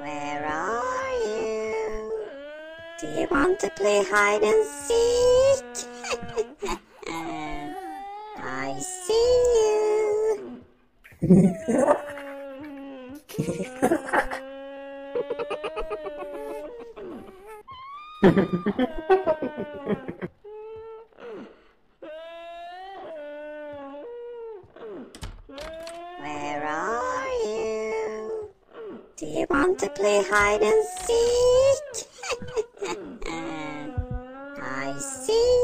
Where are you? Do you want to play hide and seek? I see you. Where are? Do you want to play hide and seek? I see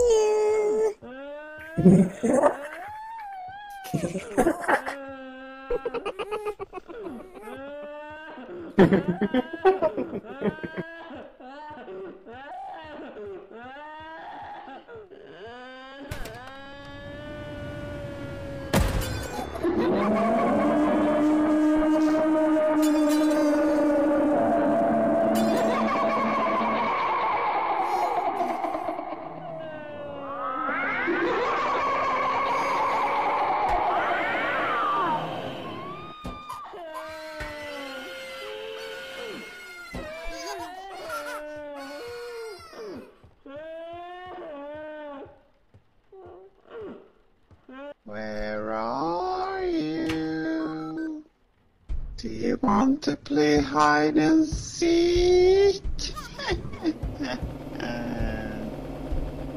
you. Where are you? Do you want to play hide and seek?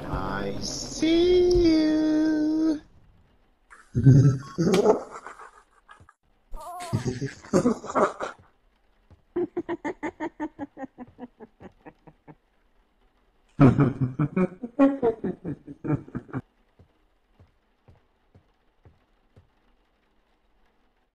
I see you.